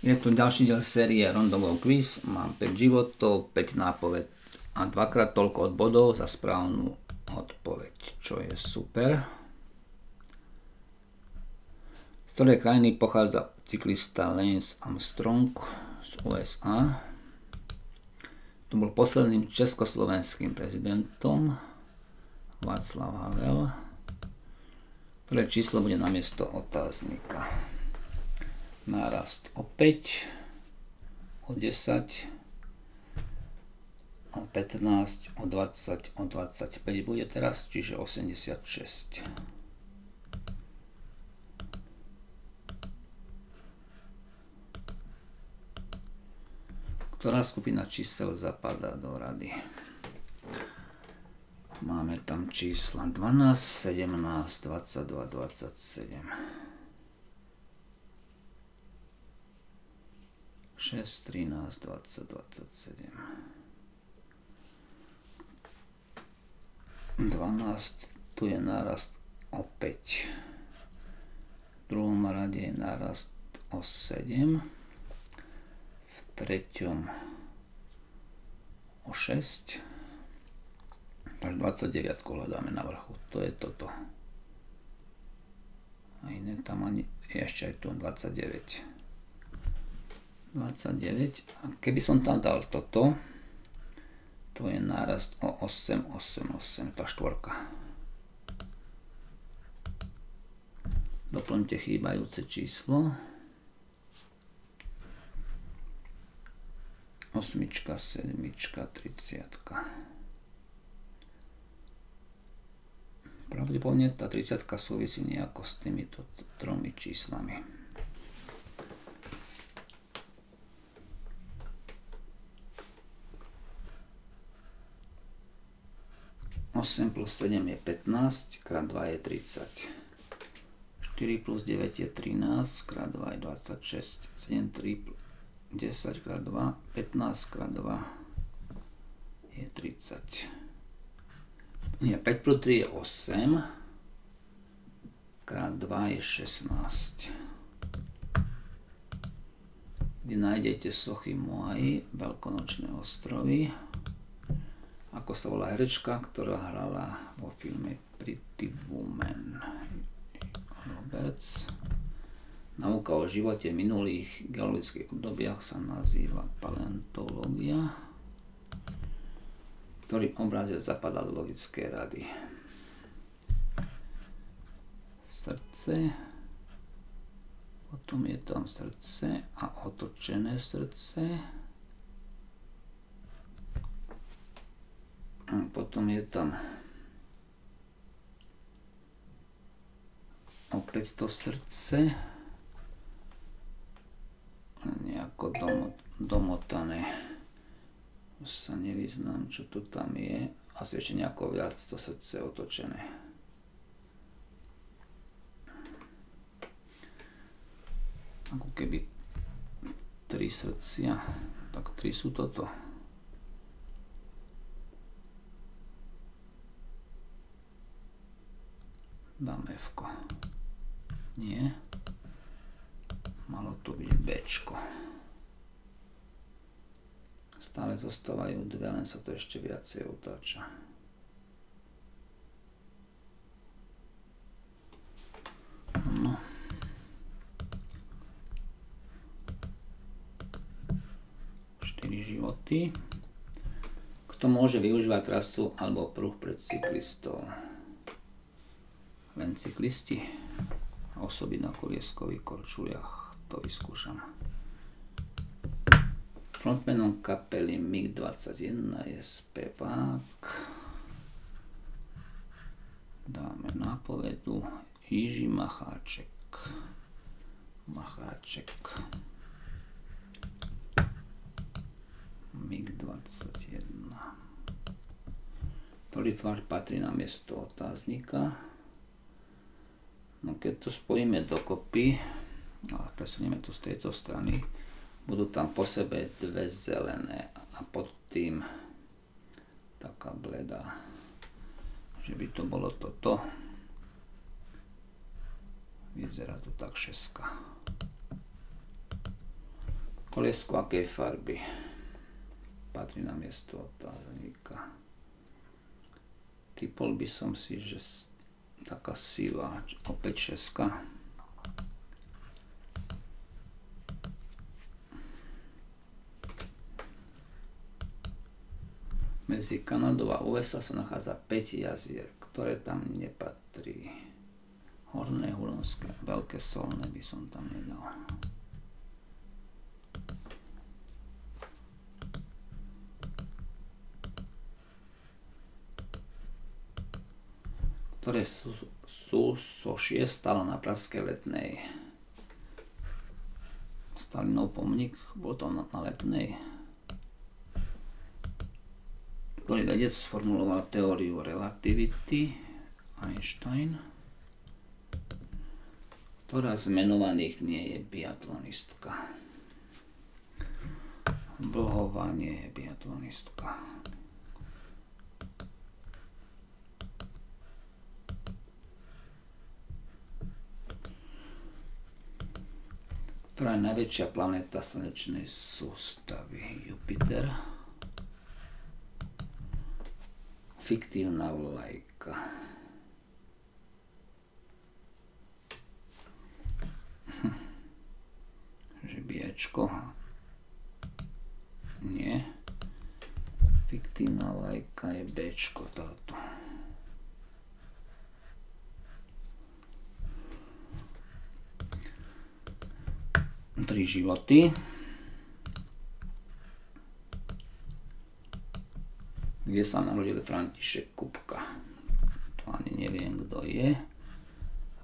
Je tu ďalší diel série Rondovo quiz. Mám 5 životov, 5 nápoved a dvakrát toľko od bodov za správnu odpoveď, čo je super. Z ktorej krajiny pochádza cyklista Lance Armstrong z USA. To bol posledným československým prezidentom Václav Havel. Ktoré číslo bude namiesto otáznika nárast o 5, o 10, o 15, o 20, o 25 bude teraz, čiže 86. Ktorá skupina čísel zapadá do rady? Máme tam čísla 12, 17, 22, 27. 6, 13, 20, 27. 12, tu je nárast o 5. V druhom rade je nárast o 7. V treťom o 6. Takže 29 hľadáme na vrchu. To je toto. A iné tam ani, ešte aj tu 29. 29. A keby som tam dal toto, to je nárast o 8, 8, 8, tá štvorka. Doplňte chýbajúce číslo. Osmička, sedmička, triciatka. Pravdepodobne tá 30 súvisí nejako s týmito tromi číslami. 8 plus 7 je 15, krát 2 je 30. 4 plus 9 je 13, krát 2 je 26. 7, 3, 10 krát 2, 15 krát 2 je 30. Nie, 5 plus 3 je 8, krát 2 je 16. Kde nájdete sochy Moai, Veľkonočné ostrovy ako sa volá herečka, ktorá hrala vo filme Pretty Woman. Roberts. Nauka o živote minulých geologických obdobiach sa nazýva paleontológia, ktorý obrazec zapadá do logické rady. Srdce, potom je tam srdce a otočené srdce. A potom je tam opäť to srdce. Nejako domot, domotané. Sa nevyznám čo to tam je. Asi ešte nejako viac to srdce otočené. Ako keby tri srdcia. Tak tri sú toto Dám F. Nie. Malo to byť B. Stále zostávajú dve, len sa to ešte viacej otáča. No. Štyri životy. Kto môže využívať trasu alebo pruh pred cyklistov? Len cyklisti osoby na kolieskových korčuliach to vyskúšam. Frontmanom kapely MiG-21 je spevák. Dáme nápovedu Jiži Macháček. Macháček. MiG-21. Ktorý tvar patrí na miesto otáznika. No keď to spojíme dokopy a presunieme to z tejto strany, budú tam po sebe dve zelené a pod tým taká bledá, že by to bolo toto. Vyzerá to tak šeska. Koliesko akej farby? Patrí na miesto otáznika. Typol by som si, že taká sila, opäť šeska. Medzi Kanadou a USA sa nachádza 5 jazier, ktoré tam nepatrí. Horné, Hulonské, Veľké Solné by som tam nedal. Ktoré sú, sú sošie stále na Pražskej letnej. Stalinov pomník, bol to na, na letnej. Ktorý vedec sformuloval teóriu relativity Einstein, ktorá z menovaných nie je biatlonistka. Vlhová nie je biatlonistka. Ktorá je najväčšia planéta slnečnej sústavy Jupiter. Fiktívna vlajka. Hm. Že biečko. Nie. Fiktívna vlajka je Bčko táto. Tri životy. Kde sa narodil František Kupka. To ani neviem, kto je.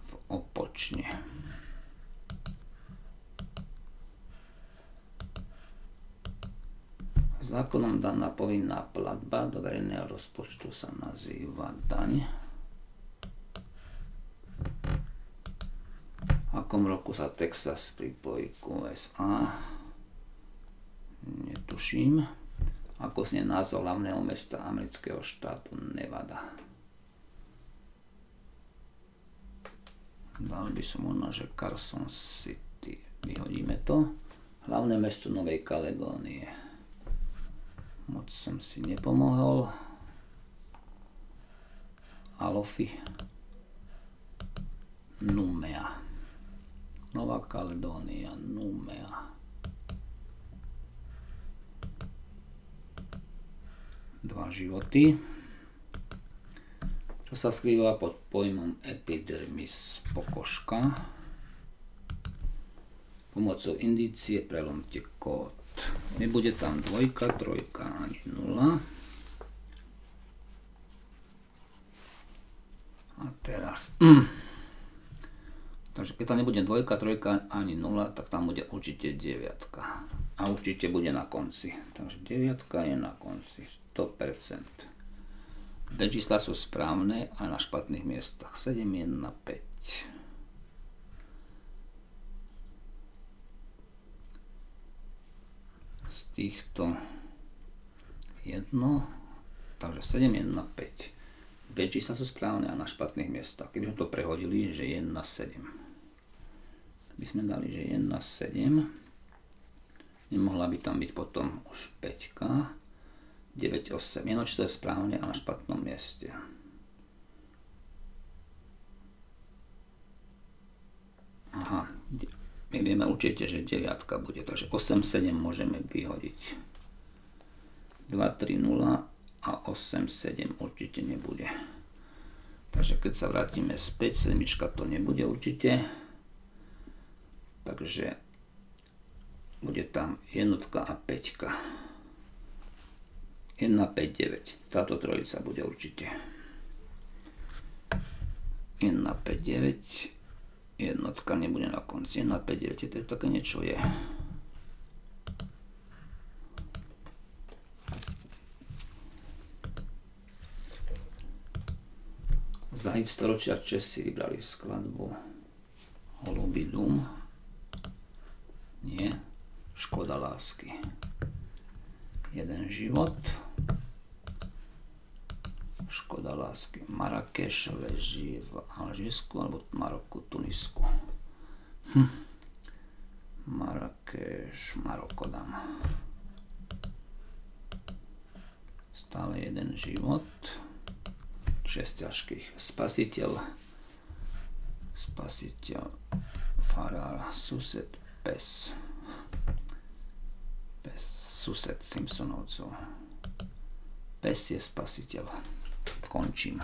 V Opočne. Zákonom daná povinná platba do verejného rozpočtu sa nazýva daň. Akom roku sa Texas pripojí k USA. Netuším. Ako znie názov hlavného mesta amerického štátu Nevada. Dal by som ono, že Carson City. Vyhodíme to. Hlavné mesto Novej Kalegónie. Moc som si nepomohol. Alofi. Numea. Nová Kaledónia, Numea. Dva životy. Čo sa skrýva pod pojmom epidermis pokožka. Pomocou indície prelomte kód. Nebude tam dvojka, trojka ani nula. A teraz... Mm. Keď tam nebude dvojka, trojka ani nula, tak tam bude určite deviatka. A určite bude na konci. Takže deviatka je na konci. 100%. Dve čísla sú správne, ale na špatných miestach. 7, 1, 5. Z týchto jedno, takže 7, 1, 5. Dve čísla sú správne a na špatných miestach. Keby sme to prehodili, že 1, 7 by sme dali, že 1 na 7. Nemohla by tam byť potom už 5. 9, 8. Jedno číslo je správne a na špatnom mieste. Aha, my vieme určite, že 9 bude, takže 8, 7 môžeme vyhodiť. 2, 3, 0 a 8, 7 určite nebude. Takže keď sa vrátime späť, sedmička to nebude určite. Takže bude tam jednotka a peťka. 1, 5, 9. Táto trojica bude určite. 1, 5, 9. Jednotka nebude na konci. 1, 5, 9. To je také niečo je. Za storočia Česi vybrali skladbu Holubý dům. Nie. Škoda lásky. Jeden život. Škoda lásky. Marrakeš leží v Alžírsku alebo Maroku, Tunisku. Hm. Marrakeš, Maroko dám. Stále jeden život. 6 ťažkých. Spasiteľ. Spasiteľ. Farar. Sused. Pes. Pes. Sused Simpsonovcov. Pes je spasiteľ. Končím.